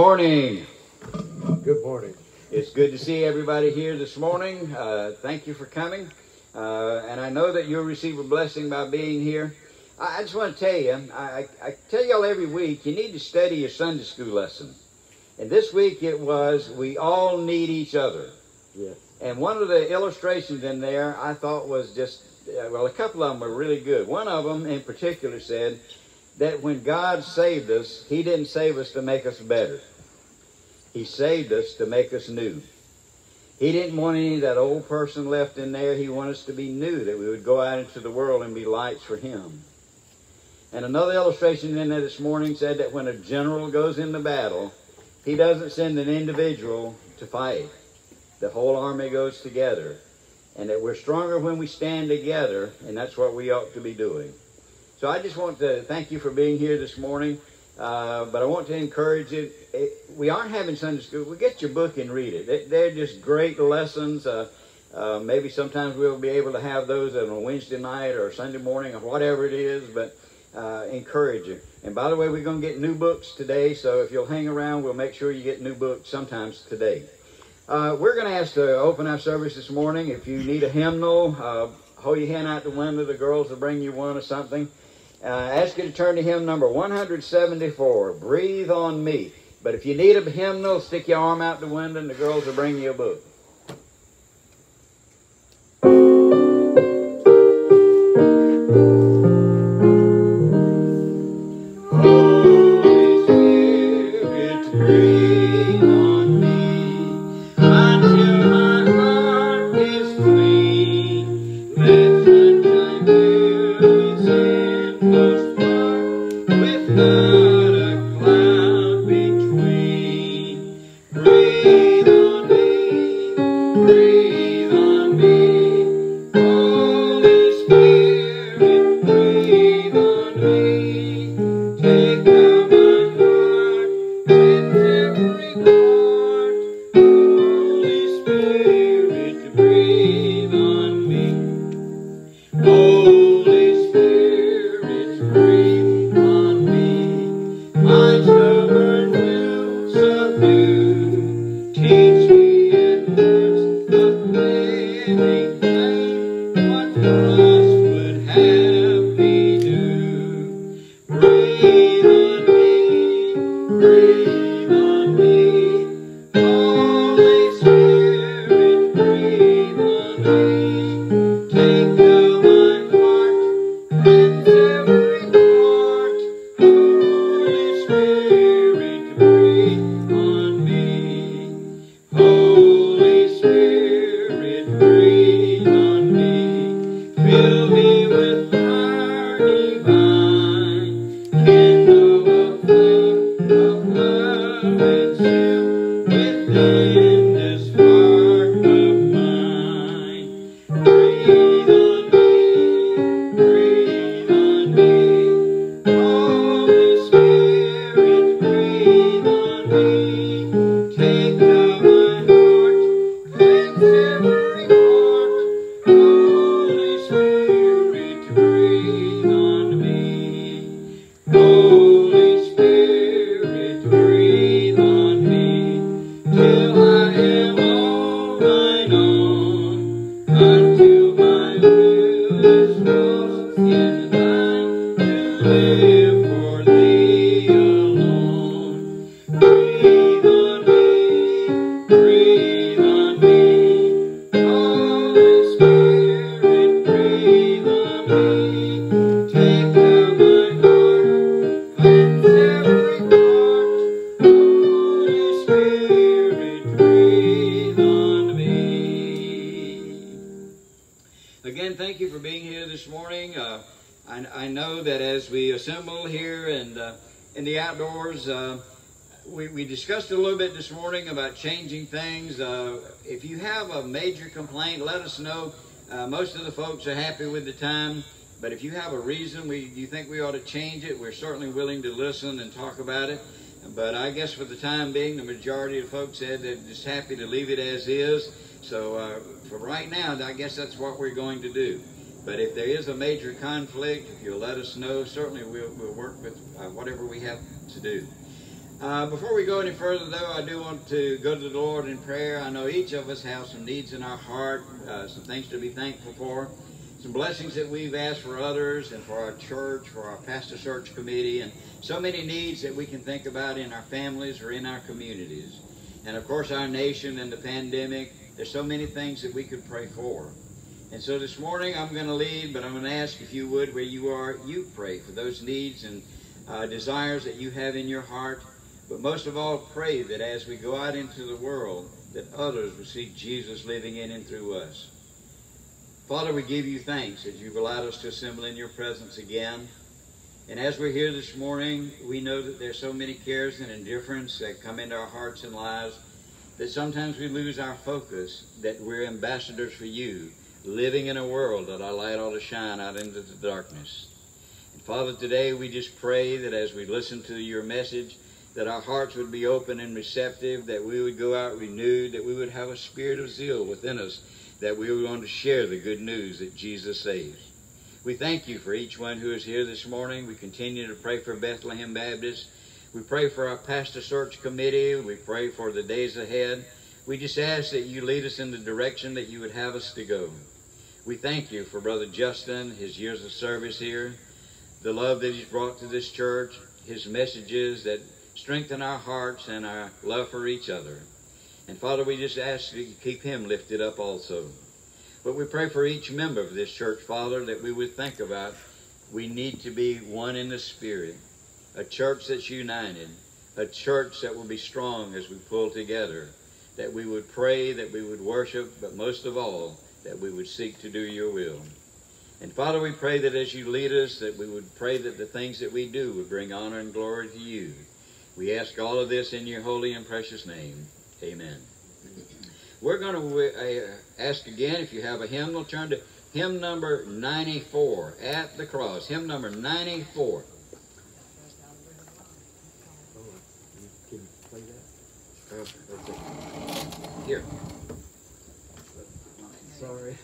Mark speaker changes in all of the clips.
Speaker 1: Good morning.
Speaker 2: Good morning.
Speaker 1: It's good to see everybody here this morning. Uh, thank you for coming. Uh, and I know that you'll receive a blessing by being here. I, I just want to tell you, I, I tell y'all every week, you need to study your Sunday school lesson. And this week it was, we all need each other.
Speaker 2: Yes.
Speaker 1: And one of the illustrations in there I thought was just, uh, well, a couple of them were really good. One of them in particular said that when God saved us, He didn't save us to make us better. He saved us to make us new. He didn't want any of that old person left in there. He wanted us to be new, that we would go out into the world and be lights for Him. And another illustration in there this morning said that when a general goes into battle, he doesn't send an individual to fight. The whole army goes together. And that we're stronger when we stand together, and that's what we ought to be doing. So I just want to thank you for being here this morning. Uh, but I want to encourage you. It, we aren't having Sunday school. We get your book and read it. They, they're just great lessons. Uh, uh, maybe sometimes we'll be able to have those on a Wednesday night or Sunday morning or whatever it is. But uh, encourage you. And by the way, we're going to get new books today. So if you'll hang around, we'll make sure you get new books sometimes today. Uh, we're going to ask to open our service this morning. If you need a hymnal, hold your hand out the window. The girls will bring you one or something. Uh, ask you to turn to hymn number 174, Breathe on Me. But if you need a hymnal, stick your arm out the window and the girls will bring you a book. Part. Changing things. Uh, if you have a major complaint, let us know. Uh, most of the folks are happy with the time, but if you have a reason we you think we ought to change it, we're certainly willing to listen and talk about it. But I guess for the time being, the majority of folks said they're just happy to leave it as is. So uh, for right now, I guess that's what we're going to do. But if there is a major conflict, if you'll let us know, certainly we'll, we'll work with uh, whatever we have to do. Uh, before we go any further, though, I do want to go to the Lord in prayer. I know each of us have some needs in our heart, uh, some things to be thankful for, some blessings that we've asked for others and for our church, for our pastor search committee, and so many needs that we can think about in our families or in our communities. And of course, our nation and the pandemic, there's so many things that we could pray for. And so this morning I'm going to lead, but I'm going to ask if you would, where you are, you pray for those needs and uh, desires that you have in your heart. But most of all, pray that as we go out into the world, that others will see Jesus living in and through us. Father, we give you thanks that you've allowed us to assemble in your presence again. And as we're here this morning, we know that there's so many cares and indifference that come into our hearts and lives that sometimes we lose our focus that we're ambassadors for you, living in a world that our light ought to shine out into the darkness. And Father, today we just pray that as we listen to your message, that our hearts would be open and receptive, that we would go out renewed, that we would have a spirit of zeal within us, that we would want to share the good news that Jesus saves. We thank you for each one who is here this morning. We continue to pray for Bethlehem Baptist. We pray for our pastor search committee. We pray for the days ahead. We just ask that you lead us in the direction that you would have us to go. We thank you for Brother Justin, his years of service here, the love that he's brought to this church, his messages that strengthen our hearts and our love for each other. And Father, we just ask you to keep him lifted up also. But we pray for each member of this church, Father, that we would think about we need to be one in the Spirit, a church that's united, a church that will be strong as we pull together, that we would pray, that we would worship, but most of all, that we would seek to do your will. And Father, we pray that as you lead us, that we would pray that the things that we do would bring honor and glory to you. We ask all of this in your holy and precious name. Amen. We're going to uh, ask again if you have a hymnal, turn to hymn number 94, At the Cross. Hymn number 94. Here.
Speaker 2: Sorry.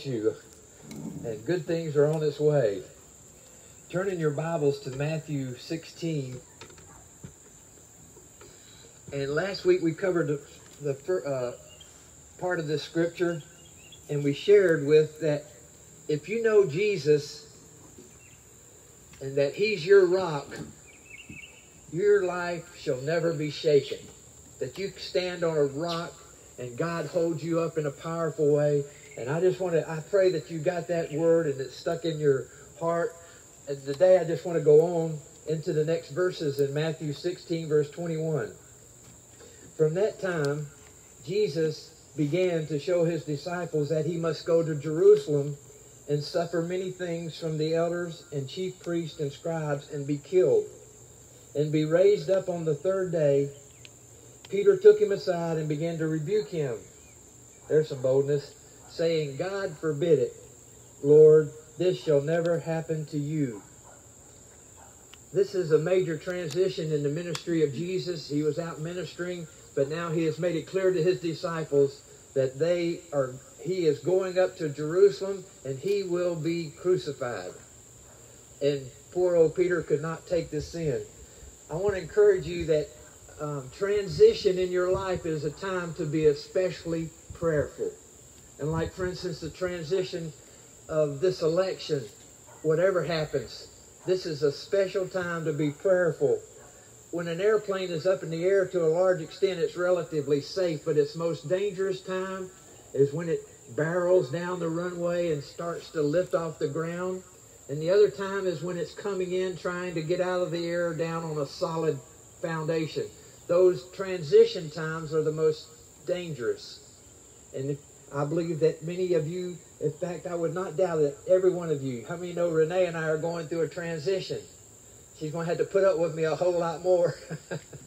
Speaker 2: Wants you. And good things are on its way. Turn in your Bibles to Matthew 16. And last week we covered the, the uh, part of this scripture, and we shared with that if you know Jesus and that He's your rock, your life shall never be shaken. That you stand on a rock and God holds you up in a powerful way. And I just want to, I pray that you got that word and it's stuck in your heart. And today I just want to go on into the next verses in Matthew 16, verse 21. From that time, Jesus began to show his disciples that he must go to Jerusalem and suffer many things from the elders and chief priests and scribes and be killed and be raised up on the third day. Peter took him aside and began to rebuke him. There's some boldness, saying, God forbid it, Lord, this shall never happen to you. This is a major transition in the ministry of Jesus. He was out ministering, but now he has made it clear to his disciples that they are he is going up to Jerusalem and he will be crucified. And poor old Peter could not take this in. I want to encourage you that um, transition in your life is a time to be especially prayerful. And like, for instance, the transition of this election, whatever happens, this is a special time to be prayerful. When an airplane is up in the air to a large extent, it's relatively safe, but its most dangerous time is when it barrels down the runway and starts to lift off the ground. And the other time is when it's coming in trying to get out of the air down on a solid foundation. Those transition times are the most dangerous. And I believe that many of you, in fact, I would not doubt that every one of you, how many know Renee and I are going through a transition? She's going to have to put up with me a whole lot more.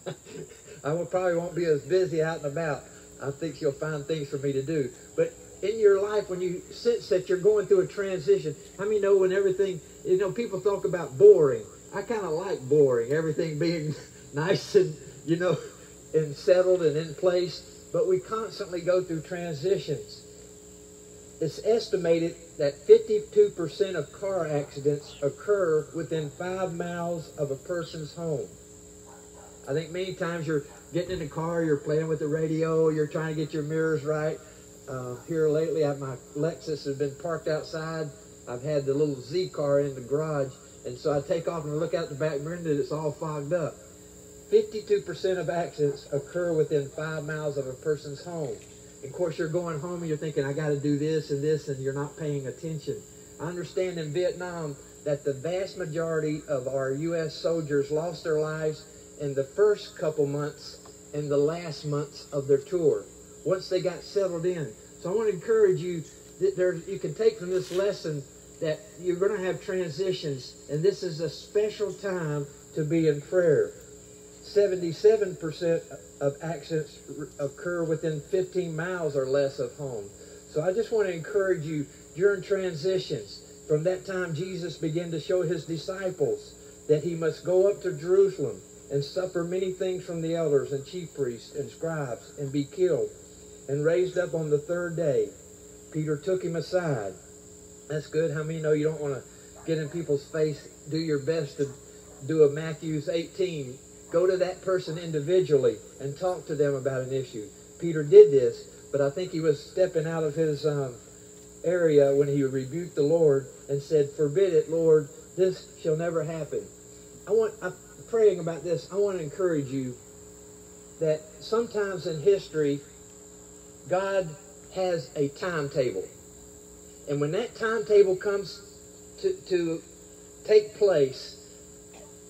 Speaker 2: I will probably won't be as busy out and about. I think she'll find things for me to do. But in your life, when you sense that you're going through a transition, how many know when everything, you know, people talk about boring. I kind of like boring, everything being nice and, you know, and settled and in place. But we constantly go through transitions. It's estimated that 52% of car accidents occur within five miles of a person's home. I think many times you're getting in the car, you're playing with the radio, you're trying to get your mirrors right. Uh, here lately, I, my Lexus has been parked outside. I've had the little Z car in the garage, and so I take off and look out the back window, and it's all fogged up. 52% of accidents occur within five miles of a person's home. Of course, you're going home and you're thinking, I got to do this and this, and you're not paying attention. I understand in Vietnam that the vast majority of our U.S. soldiers lost their lives in the first couple months and the last months of their tour, once they got settled in. So I want to encourage you that there, you can take from this lesson that you're going to have transitions, and this is a special time to be in prayer. 77% of accidents occur within 15 miles or less of home. So I just want to encourage you during transitions. From that time, Jesus began to show his disciples that he must go up to Jerusalem and suffer many things from the elders and chief priests and scribes and be killed and raised up on the third day. Peter took him aside. That's good. How many know you don't want to get in people's face? Do your best to do a Matthew's 18 Go to that person individually and talk to them about an issue. Peter did this, but I think he was stepping out of his um, area when he rebuked the Lord and said, Forbid it, Lord, this shall never happen. I want, I'm praying about this. I want to encourage you that sometimes in history, God has a timetable. And when that timetable comes to, to take place,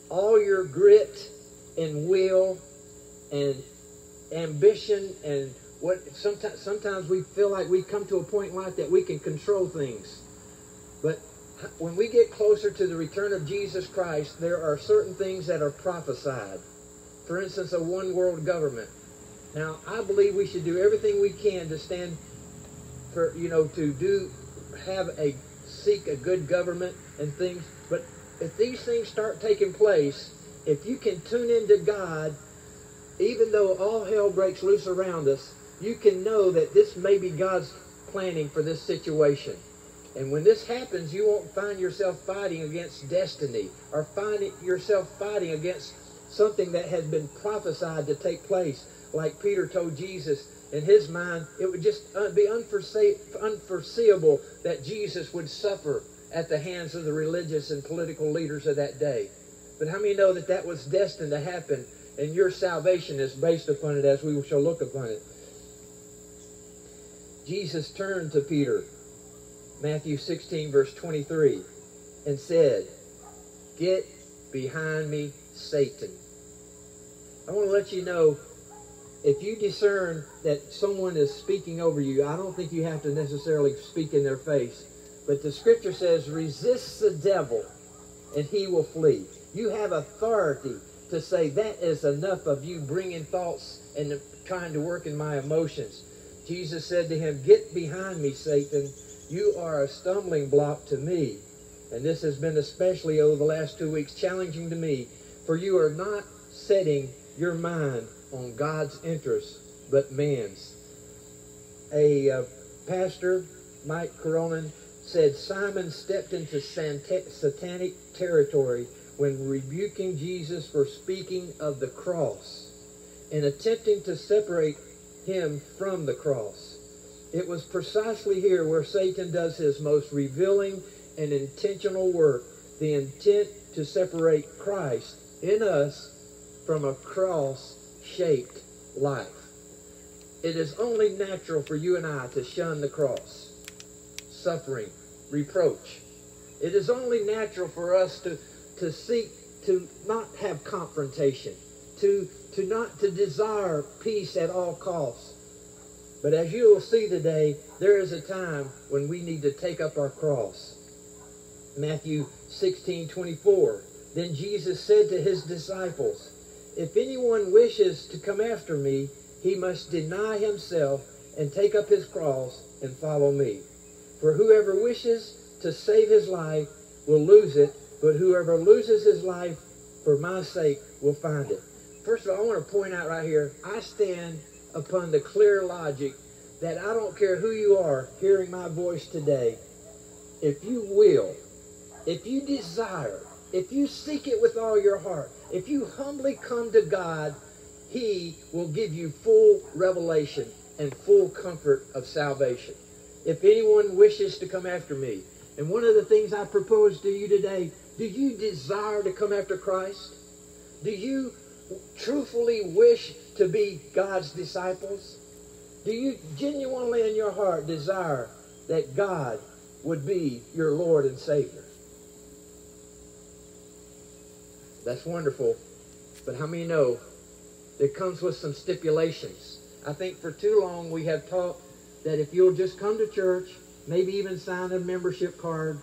Speaker 2: all your grit and will and ambition and what sometimes sometimes we feel like we come to a point in life that we can control things. But when we get closer to the return of Jesus Christ, there are certain things that are prophesied. For instance, a one world government. Now, I believe we should do everything we can to stand for, you know, to do, have a, seek a good government and things. But if these things start taking place, if you can tune into God, even though all hell breaks loose around us, you can know that this may be God's planning for this situation. And when this happens, you won't find yourself fighting against destiny or finding yourself fighting against something that has been prophesied to take place. Like Peter told Jesus, in his mind, it would just uh, be unforeseeable that Jesus would suffer at the hands of the religious and political leaders of that day. But how many know that that was destined to happen and your salvation is based upon it as we shall look upon it? Jesus turned to Peter, Matthew 16, verse 23, and said, Get behind me, Satan. I want to let you know if you discern that someone is speaking over you, I don't think you have to necessarily speak in their face. But the scripture says, resist the devil and he will flee. You have authority to say, that is enough of you bringing thoughts and trying to work in my emotions. Jesus said to him, Get behind me, Satan. You are a stumbling block to me. And this has been especially over the last two weeks challenging to me, for you are not setting your mind on God's interests, but man's. A uh, pastor, Mike Coronan, said Simon stepped into satanic territory when rebuking Jesus for speaking of the cross and attempting to separate him from the cross. It was precisely here where Satan does his most revealing and intentional work, the intent to separate Christ in us from a cross shaped life. It is only natural for you and I to shun the cross, suffering, reproach. It is only natural for us to, to seek to not have confrontation, to, to not to desire peace at all costs. But as you will see today, there is a time when we need to take up our cross. Matthew 16, 24. Then Jesus said to his disciples, If anyone wishes to come after me, he must deny himself and take up his cross and follow me. For whoever wishes to save his life will lose it, but whoever loses his life for my sake will find it. First of all, I want to point out right here, I stand upon the clear logic that I don't care who you are hearing my voice today. If you will, if you desire, if you seek it with all your heart, if you humbly come to God, He will give you full revelation and full comfort of salvation. If anyone wishes to come after me, and one of the things I propose to you today, do you desire to come after Christ? Do you truthfully wish to be God's disciples? Do you genuinely in your heart desire that God would be your Lord and Savior? That's wonderful. But how many know it comes with some stipulations? I think for too long we have taught that if you'll just come to church, maybe even sign a membership card,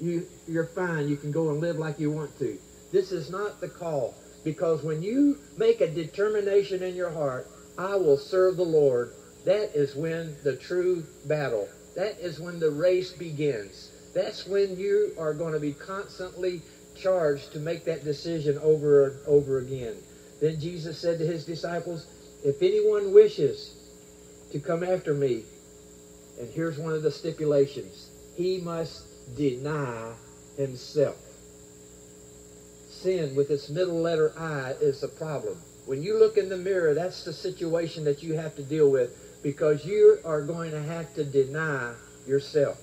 Speaker 2: you, you're fine. You can go and live like you want to. This is not the call. Because when you make a determination in your heart, I will serve the Lord, that is when the true battle, that is when the race begins. That's when you are going to be constantly charged to make that decision over and over again. Then Jesus said to his disciples, If anyone wishes to come after me, and here's one of the stipulations, he must deny himself. Sin with its middle letter I is the problem. When you look in the mirror, that's the situation that you have to deal with because you are going to have to deny yourself.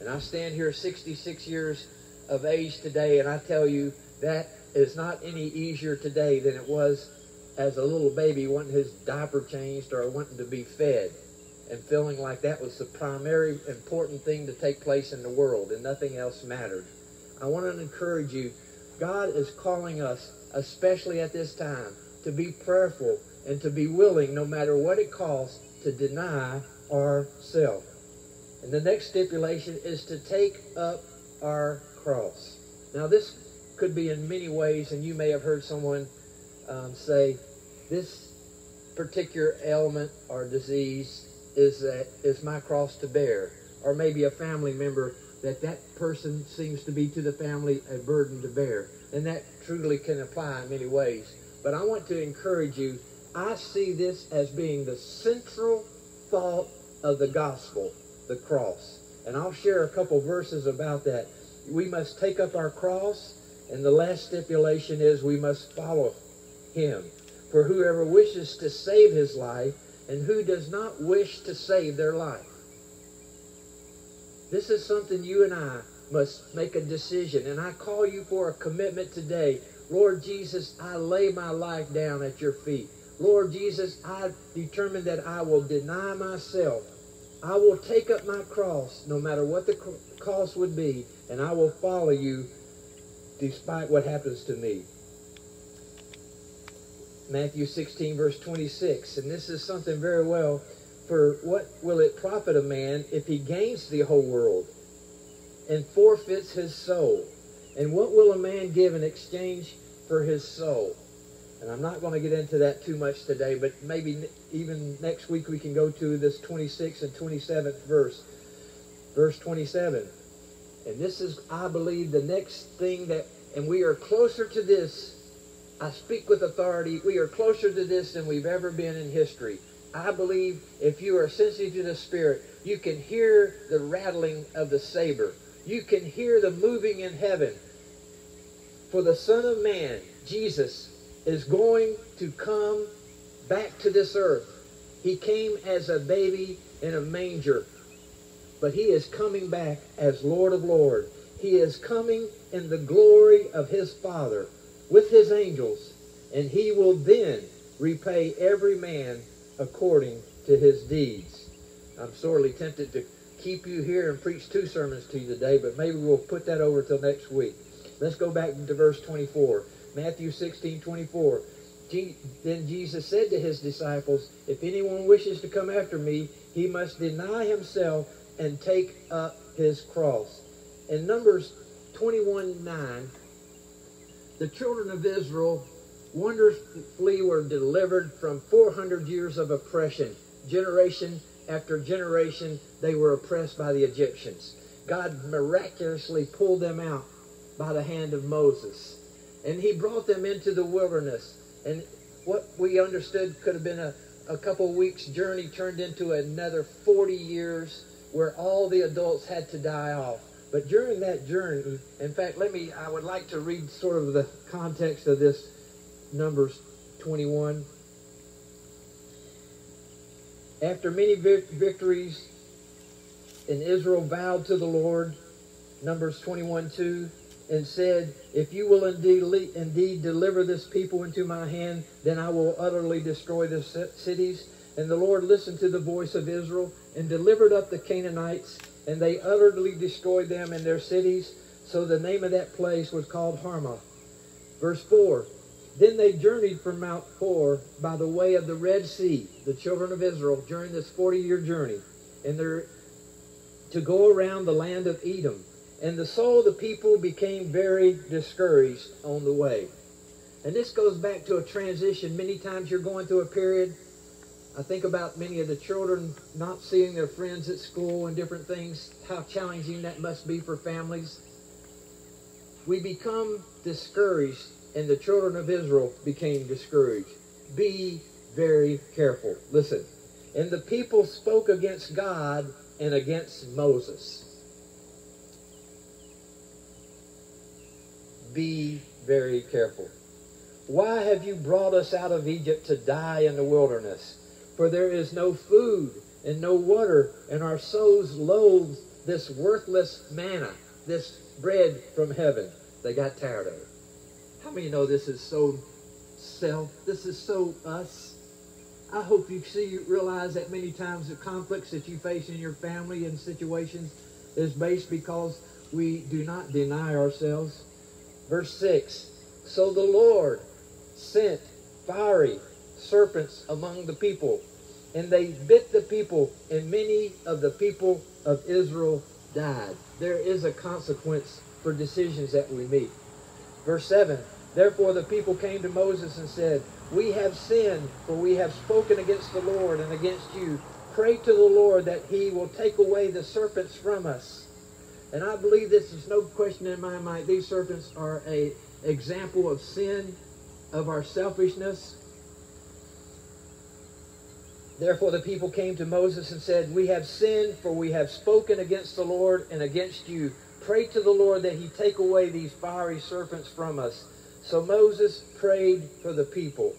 Speaker 2: And I stand here 66 years of age today, and I tell you that is not any easier today than it was as a little baby wanting his diaper changed or wanting to be fed and feeling like that was the primary important thing to take place in the world and nothing else mattered. I want to encourage you. God is calling us, especially at this time, to be prayerful and to be willing, no matter what it costs, to deny ourselves. And the next stipulation is to take up our cross. Now, this could be in many ways, and you may have heard someone um, say, this particular ailment or disease is, uh, is my cross to bear. Or maybe a family member that that person seems to be to the family a burden to bear. And that truly can apply in many ways. But I want to encourage you, I see this as being the central thought of the gospel, the cross. And I'll share a couple verses about that. We must take up our cross, and the last stipulation is we must follow him. For whoever wishes to save his life, and who does not wish to save their life. This is something you and I must make a decision. And I call you for a commitment today. Lord Jesus, I lay my life down at your feet. Lord Jesus, I determine that I will deny myself. I will take up my cross, no matter what the cost would be, and I will follow you despite what happens to me. Matthew 16, verse 26. And this is something very well. For what will it profit a man if he gains the whole world and forfeits his soul? And what will a man give in exchange for his soul? And I'm not going to get into that too much today, but maybe even next week we can go to this 26th and 27th verse. Verse 27. And this is, I believe, the next thing that, and we are closer to this. I speak with authority. We are closer to this than we've ever been in history. I believe if you are sensitive to the Spirit, you can hear the rattling of the saber. You can hear the moving in heaven. For the Son of Man, Jesus, is going to come back to this earth. He came as a baby in a manger, but he is coming back as Lord of Lords. He is coming in the glory of his Father with his angels, and he will then repay every man according to his deeds. I'm sorely tempted to keep you here and preach two sermons to you today, but maybe we'll put that over till next week. Let's go back to verse 24. Matthew 16, 24. Then Jesus said to his disciples, If anyone wishes to come after me, he must deny himself and take up his cross. In Numbers 21, 9, the children of Israel wonderfully were delivered from 400 years of oppression. Generation after generation, they were oppressed by the Egyptians. God miraculously pulled them out by the hand of Moses. And he brought them into the wilderness. And what we understood could have been a, a couple weeks journey turned into another 40 years where all the adults had to die off. But during that journey, in fact, let me, I would like to read sort of the context of this Numbers 21. After many victories, and Israel vowed to the Lord, Numbers 21 2, and said, If you will indeed, indeed deliver this people into my hand, then I will utterly destroy the cities. And the Lord listened to the voice of Israel and delivered up the Canaanites, and they utterly destroyed them and their cities. So the name of that place was called Hormah. Verse 4 then they journeyed from Mount Hor by the way of the Red Sea, the children of Israel, during this 40-year journey, and they're to go around the land of Edom. And the soul of the people became very discouraged on the way. And this goes back to a transition. Many times you're going through a period. I think about many of the children not seeing their friends at school and different things, how challenging that must be for families. We become discouraged and the children of Israel became discouraged. Be very careful. Listen. And the people spoke against God and against Moses. Be very careful. Why have you brought us out of Egypt to die in the wilderness? For there is no food and no water, and our souls loathe this worthless manna, this bread from heaven. They got tired of it. How many know this is so self? This is so us. I hope you see, you realize that many times the conflicts that you face in your family and situations is based because we do not deny ourselves. Verse 6 So the Lord sent fiery serpents among the people, and they bit the people, and many of the people of Israel died. There is a consequence for decisions that we make. Verse 7 Therefore the people came to Moses and said, We have sinned, for we have spoken against the Lord and against you. Pray to the Lord that he will take away the serpents from us. And I believe this is no question in my mind. These serpents are a example of sin, of our selfishness. Therefore the people came to Moses and said, We have sinned, for we have spoken against the Lord and against you. Pray to the Lord that he take away these fiery serpents from us. So Moses prayed for the people.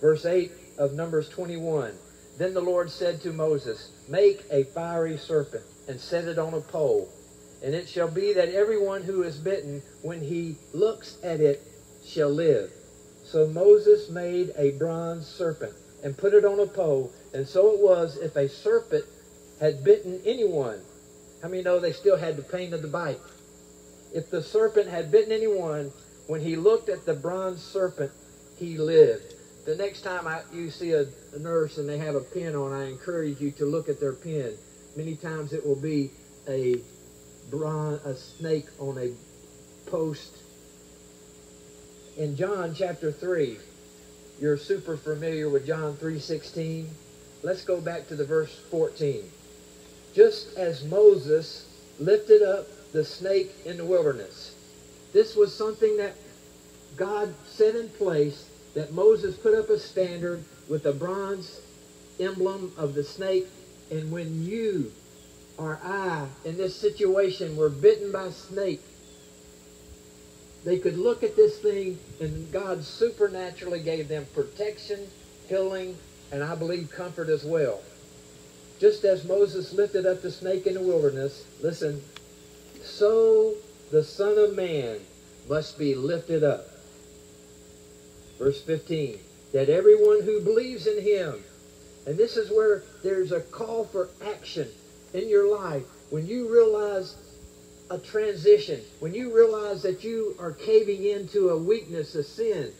Speaker 2: Verse 8 of Numbers 21. Then the Lord said to Moses, Make a fiery serpent and set it on a pole. And it shall be that everyone who is bitten, when he looks at it, shall live. So Moses made a bronze serpent and put it on a pole. And so it was if a serpent had bitten anyone. How many know they still had the pain of the bite? If the serpent had bitten anyone, when he looked at the bronze serpent, he lived. The next time I, you see a, a nurse and they have a pin on, I encourage you to look at their pin. Many times it will be a bronze, a snake on a post. In John chapter 3, you're super familiar with John 3.16. Let's go back to the verse 14. Just as Moses lifted up the snake in the wilderness. This was something that God set in place that Moses put up a standard with a bronze emblem of the snake. And when you or I in this situation were bitten by snake, they could look at this thing and God supernaturally gave them protection, healing, and I believe comfort as well. Just as Moses lifted up the snake in the wilderness, listen, so the Son of Man must be lifted up. Verse 15, that everyone who believes in him, and this is where there's a call for action in your life. When you realize a transition, when you realize that you are caving into a weakness, a sin,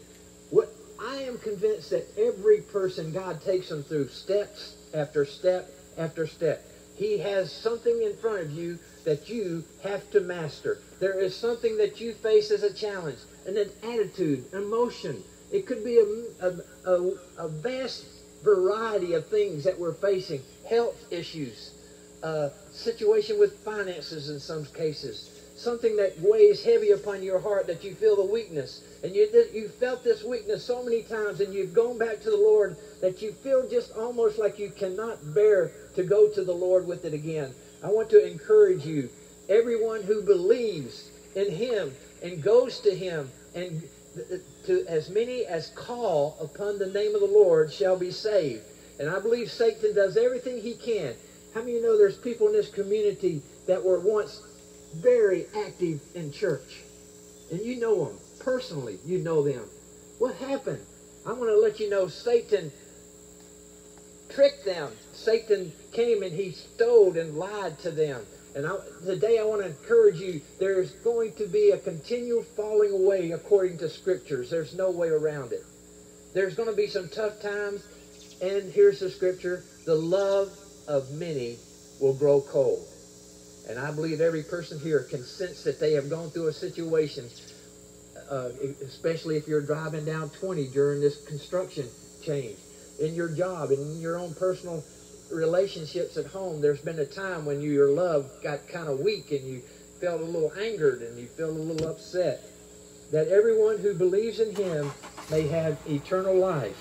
Speaker 2: what I am convinced that every person God takes them through steps after step after step. He has something in front of you that you have to master. There is something that you face as a challenge, and an attitude, emotion. It could be a, a, a, a vast variety of things that we're facing. Health issues, uh, situation with finances in some cases, something that weighs heavy upon your heart that you feel the weakness. And you, you felt this weakness so many times and you've gone back to the Lord that you feel just almost like you cannot bear to go to the Lord with it again. I want to encourage you, everyone who believes in Him and goes to Him and to as many as call upon the name of the Lord shall be saved. And I believe Satan does everything he can. How many you know there's people in this community that were once very active in church? And you know them personally. You know them. What happened? I want to let you know Satan tricked them. Satan came and he stole and lied to them. And I, today I want to encourage you, there's going to be a continual falling away according to scriptures. There's no way around it. There's going to be some tough times. And here's the scripture. The love of many will grow cold. And I believe every person here can sense that they have gone through a situation, uh, especially if you're driving down 20 during this construction change. In your job, in your own personal relationships at home, there's been a time when you, your love got kind of weak and you felt a little angered and you felt a little upset. That everyone who believes in him may have eternal life.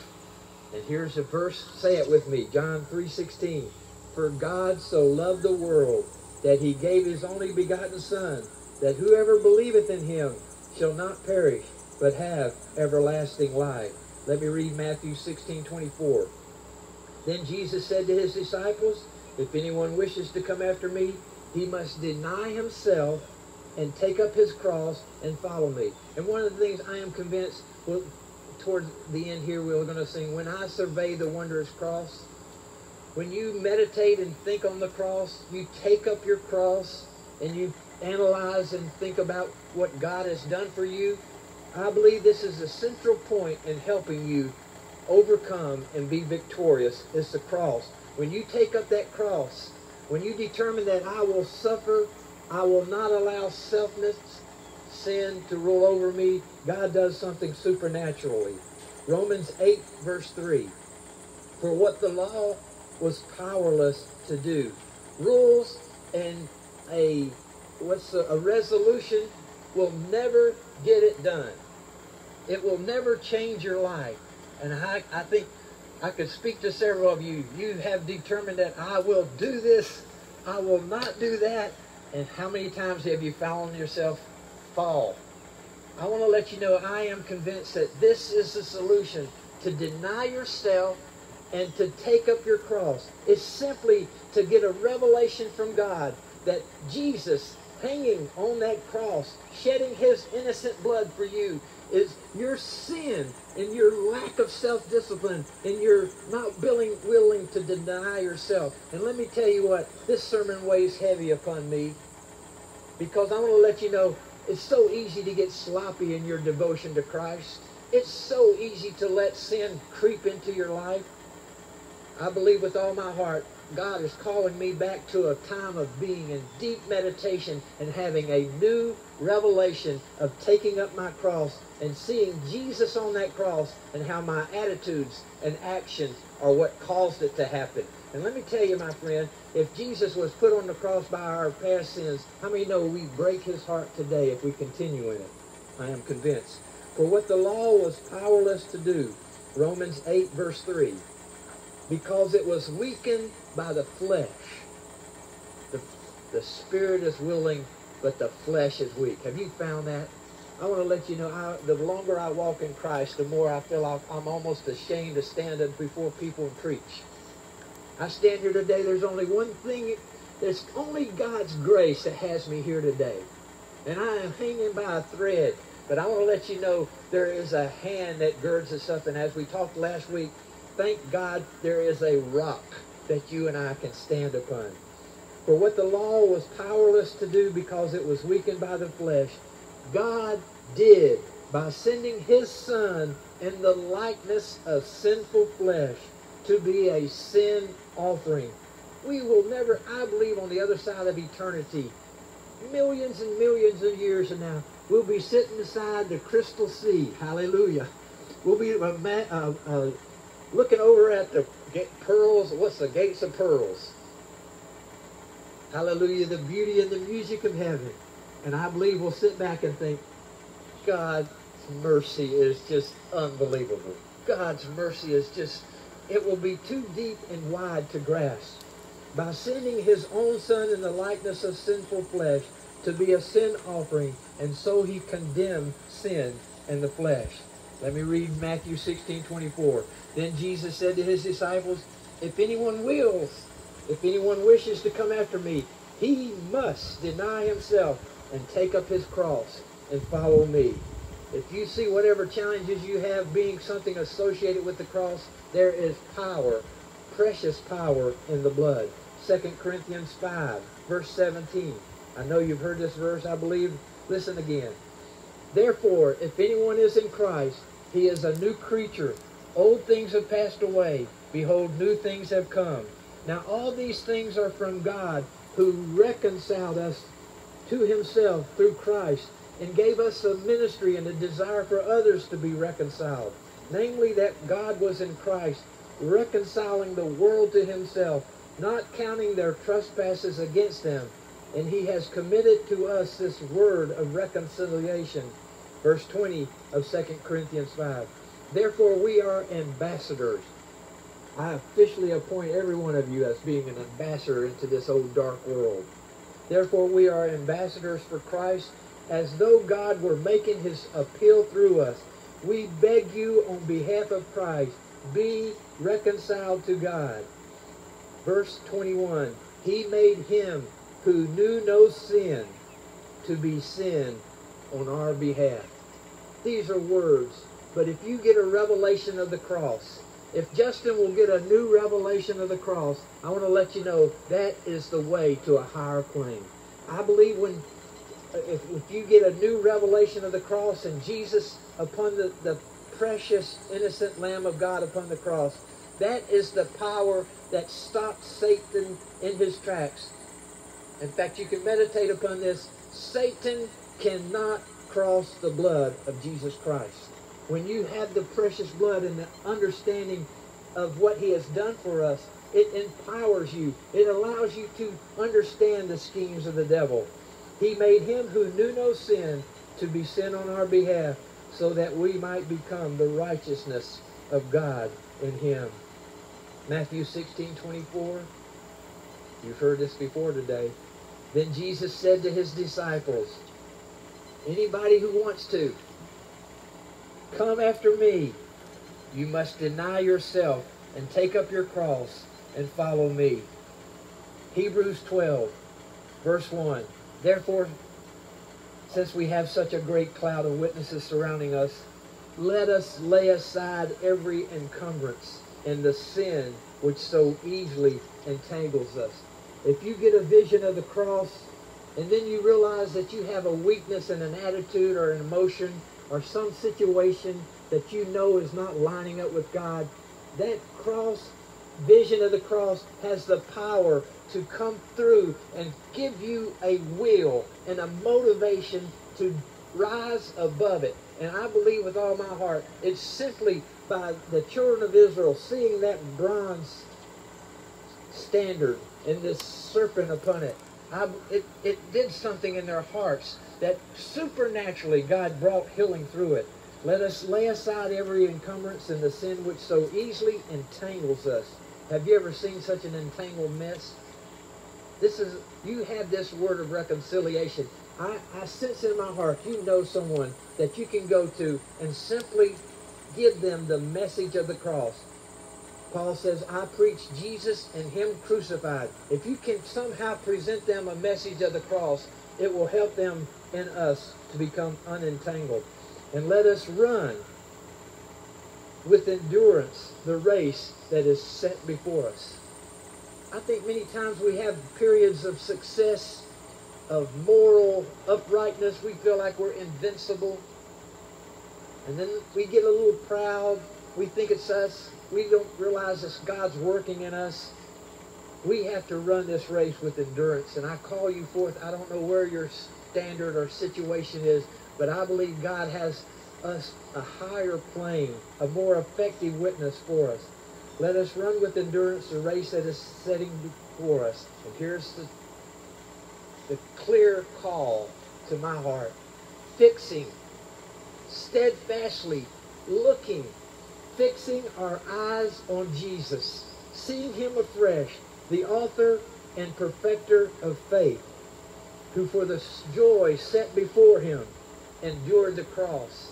Speaker 2: And here's a verse, say it with me, John 3.16. For God so loved the world that he gave his only begotten Son, that whoever believeth in him shall not perish, but have everlasting life. Let me read Matthew 16, 24. Then Jesus said to his disciples, If anyone wishes to come after me, he must deny himself and take up his cross and follow me. And one of the things I am convinced, well, towards the end here, we're going to sing, When I Survey the Wondrous Cross, when you meditate and think on the cross, you take up your cross and you analyze and think about what God has done for you. I believe this is a central point in helping you overcome and be victorious is the cross. When you take up that cross, when you determine that I will suffer, I will not allow selfness, sin to rule over me, God does something supernaturally. Romans 8, verse 3. For what the law was powerless to do. Rules and a what's a, a resolution will never get it done. It will never change your life. And I, I think I could speak to several of you. You have determined that I will do this, I will not do that. And how many times have you found yourself fall? I want to let you know I am convinced that this is the solution to deny yourself and to take up your cross. is simply to get a revelation from God that Jesus hanging on that cross, shedding his innocent blood for you, is your sin and your lack of self-discipline and your not willing, willing to deny yourself. And let me tell you what, this sermon weighs heavy upon me because I want to let you know it's so easy to get sloppy in your devotion to Christ. It's so easy to let sin creep into your life. I believe with all my heart God is calling me back to a time of being in deep meditation and having a new revelation of taking up my cross and seeing Jesus on that cross and how my attitudes and actions are what caused it to happen. And let me tell you, my friend, if Jesus was put on the cross by our past sins, how many know we break his heart today if we continue in it? I am convinced. For what the law was powerless to do, Romans 8, verse 3, because it was weakened by the flesh. The, the spirit is willing, but the flesh is weak. Have you found that? I want to let you know, I, the longer I walk in Christ, the more I feel like I'm almost ashamed to stand up before people and preach. I stand here today, there's only one thing, there's only God's grace that has me here today. And I am hanging by a thread. But I want to let you know there is a hand that girds us up. And as we talked last week, thank God there is a rock that you and I can stand upon. For what the law was powerless to do because it was weakened by the flesh, God did by sending his Son in the likeness of sinful flesh to be a sin offering. We will never, I believe, on the other side of eternity, millions and millions of years from now, we'll be sitting beside the crystal sea. Hallelujah. We'll be uh, uh, uh, looking over at the pearls. What's the gates of pearls? Hallelujah. The beauty and the music of heaven. And I believe we'll sit back and think, God's mercy is just unbelievable. God's mercy is just, it will be too deep and wide to grasp. By sending his own son in the likeness of sinful flesh to be a sin offering, and so he condemned sin and the flesh. Let me read Matthew 16, 24. Then Jesus said to his disciples, If anyone wills, if anyone wishes to come after me, he must deny himself and take up his cross and follow me. If you see whatever challenges you have being something associated with the cross, there is power, precious power in the blood. 2 Corinthians 5, verse 17. I know you've heard this verse, I believe. Listen again. Therefore, if anyone is in Christ, he is a new creature. Old things have passed away. Behold, new things have come. Now all these things are from God, who reconciled us to himself through Christ, and gave us a ministry and a desire for others to be reconciled. Namely, that God was in Christ, reconciling the world to himself, not counting their trespasses against them. And he has committed to us this word of reconciliation verse 20 of 2 Corinthians 5. Therefore we are ambassadors. I officially appoint every one of you as being an ambassador into this old dark world. Therefore we are ambassadors for Christ as though God were making his appeal through us. We beg you on behalf of Christ, be reconciled to God. Verse 21, he made him who knew no sin to be sin on our behalf. These are words, but if you get a revelation of the cross, if Justin will get a new revelation of the cross, I want to let you know that is the way to a higher plane. I believe when if, if you get a new revelation of the cross and Jesus upon the, the precious innocent Lamb of God upon the cross, that is the power that stops Satan in his tracks. In fact, you can meditate upon this. Satan cannot cross the blood of Jesus Christ. When you have the precious blood and the understanding of what he has done for us, it empowers you. It allows you to understand the schemes of the devil. He made him who knew no sin to be sin on our behalf, so that we might become the righteousness of God in him. Matthew 16, 24. You've heard this before today. Then Jesus said to his disciples, Anybody who wants to, come after me. You must deny yourself and take up your cross and follow me. Hebrews 12, verse 1. Therefore, since we have such a great cloud of witnesses surrounding us, let us lay aside every encumbrance and the sin which so easily entangles us. If you get a vision of the cross and then you realize that you have a weakness in an attitude or an emotion or some situation that you know is not lining up with God, that cross, vision of the cross, has the power to come through and give you a will and a motivation to rise above it. And I believe with all my heart, it's simply by the children of Israel seeing that bronze standard and this serpent upon it. I, it, it did something in their hearts that supernaturally God brought healing through it. Let us lay aside every encumbrance and the sin which so easily entangles us. Have you ever seen such an entangled mess? This is you have this word of reconciliation. I, I sense in my heart you know someone that you can go to and simply give them the message of the cross. Paul says, I preach Jesus and Him crucified. If you can somehow present them a message of the cross, it will help them and us to become unentangled. And let us run with endurance the race that is set before us. I think many times we have periods of success, of moral uprightness. We feel like we're invincible. And then we get a little proud. We think it's us. We don't realize it's God's working in us. We have to run this race with endurance. And I call you forth. I don't know where your standard or situation is, but I believe God has us a higher plane, a more effective witness for us. Let us run with endurance the race that is setting before us. And here's the, the clear call to my heart. Fixing, steadfastly looking, fixing our eyes on Jesus, seeing him afresh, the author and perfecter of faith, who for the joy set before him endured the cross.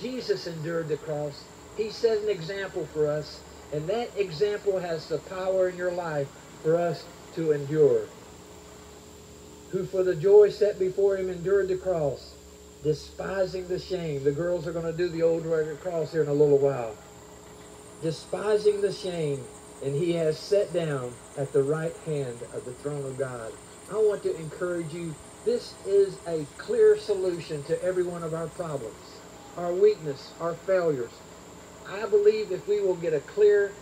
Speaker 2: Jesus endured the cross. He set an example for us and that example has the power in your life for us to endure. Who for the joy set before him endured the cross, despising the shame. The girls are going to do the old rugged cross here in a little while. Despising the shame, and he has sat down at the right hand of the throne of God. I want to encourage you. This is a clear solution to every one of our problems, our weakness, our failures. I believe if we will get a clear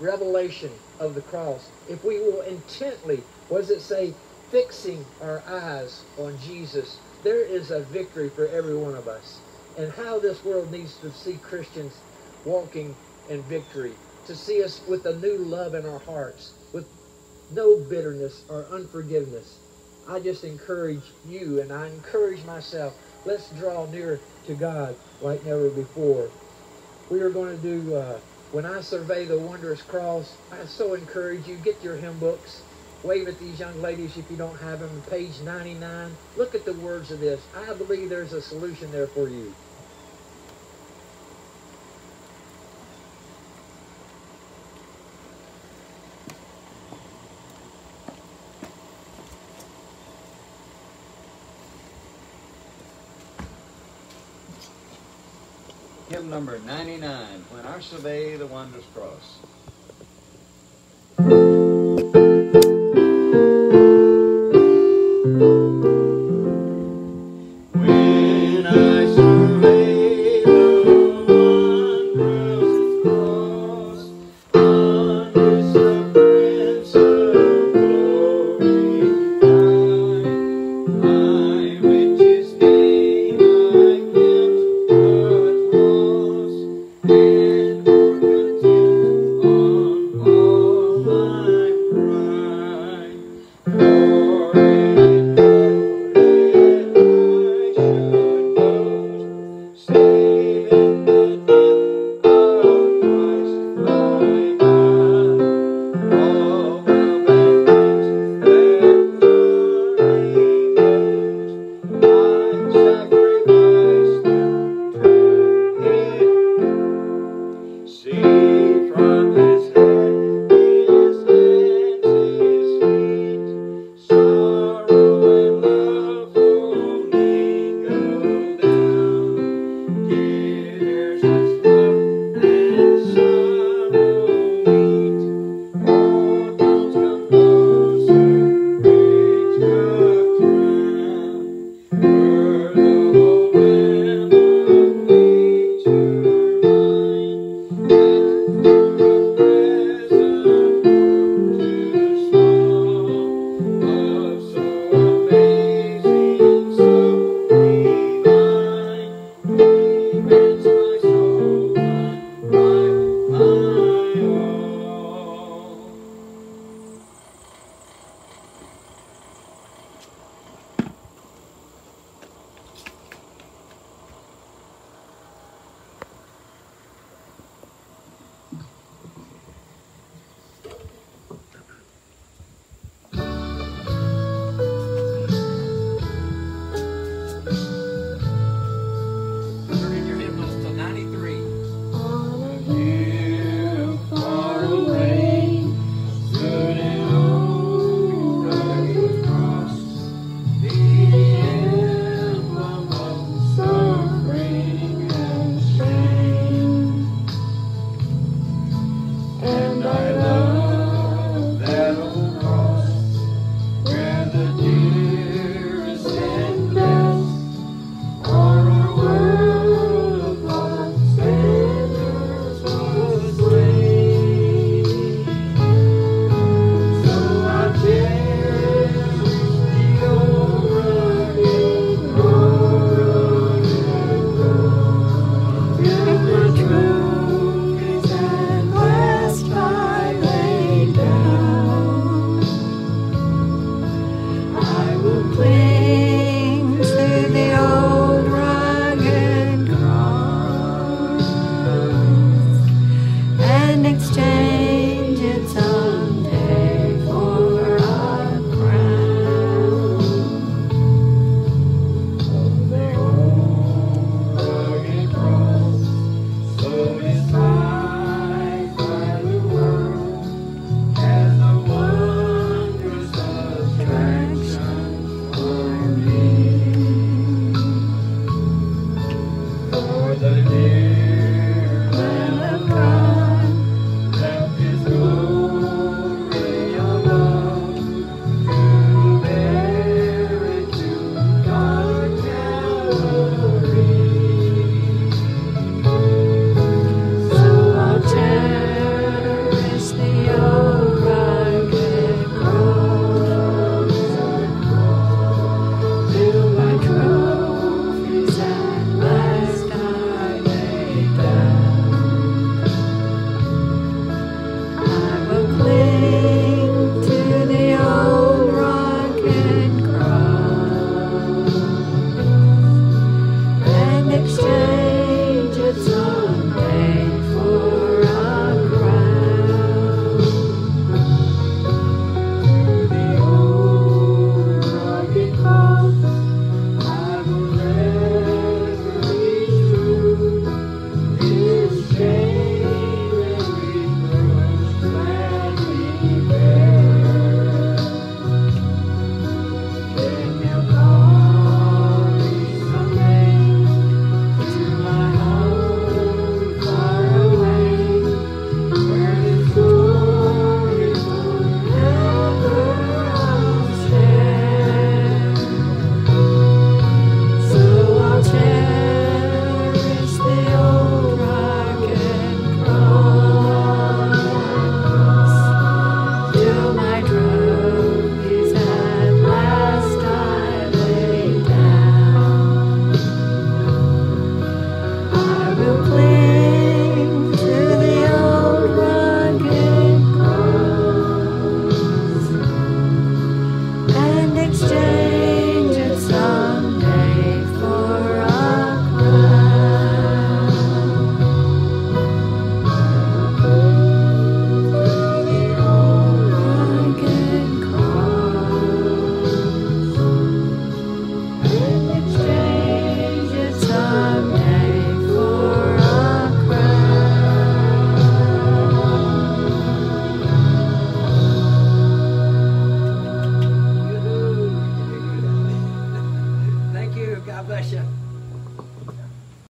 Speaker 2: revelation of the cross, if we will intently, what does it say, fixing our eyes on Jesus, there is a victory for every one of us. And how this world needs to see Christians walking in victory, to see us with a new love in our hearts, with no bitterness or unforgiveness. I just encourage you and I encourage myself, let's draw near to God like never before we are going to do uh, When I Survey the Wondrous Cross. I so encourage you, get your hymn books. Wave at these young ladies if you don't have them. Page 99. Look at the words of this. I believe there's a solution there for you.
Speaker 1: Hymn number 99, When I Survey the Wondrous Cross.